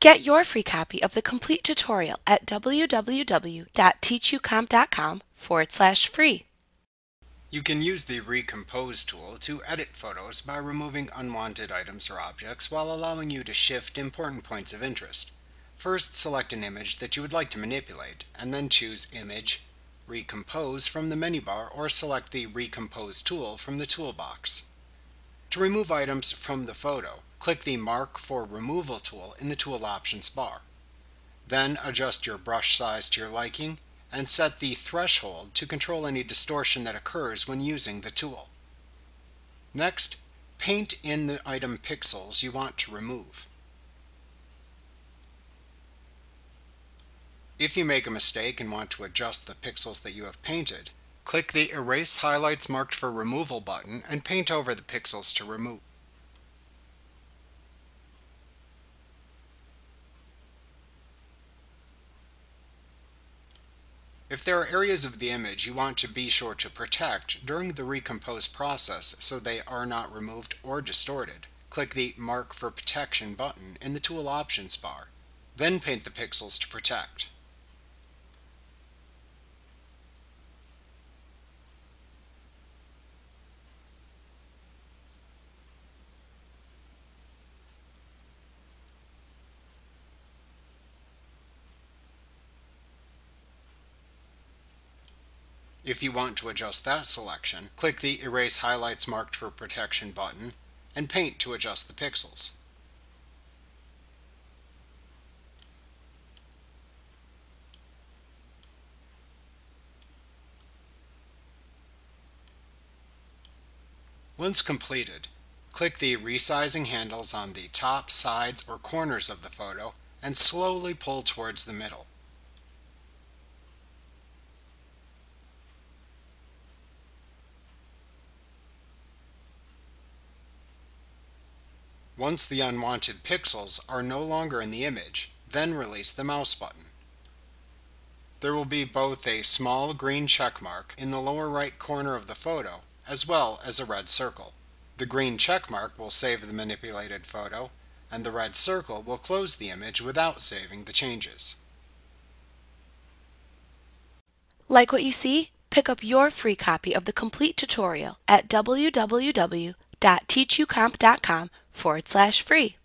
Get your free copy of the complete tutorial at www.teachucomp.com forward slash free. You can use the Recompose tool to edit photos by removing unwanted items or objects while allowing you to shift important points of interest. First, select an image that you would like to manipulate, and then choose Image, Recompose from the menu bar or select the Recompose tool from the toolbox. To remove items from the photo, click the Mark for Removal tool in the Tool Options bar. Then adjust your brush size to your liking and set the threshold to control any distortion that occurs when using the tool. Next, paint in the item pixels you want to remove. If you make a mistake and want to adjust the pixels that you have painted, click the Erase Highlights marked for Removal button and paint over the pixels to remove. If there are areas of the image you want to be sure to protect during the recompose process so they are not removed or distorted, click the Mark for Protection button in the Tool Options bar. Then paint the pixels to protect. If you want to adjust that selection, click the Erase Highlights marked for Protection button and paint to adjust the pixels. Once completed, click the resizing handles on the top, sides, or corners of the photo and slowly pull towards the middle. Once the unwanted pixels are no longer in the image, then release the mouse button. There will be both a small green check mark in the lower right corner of the photo, as well as a red circle. The green check mark will save the manipulated photo, and the red circle will close the image without saving the changes. Like what you see? Pick up your free copy of the complete tutorial at www.teachucomp.com forward slash free.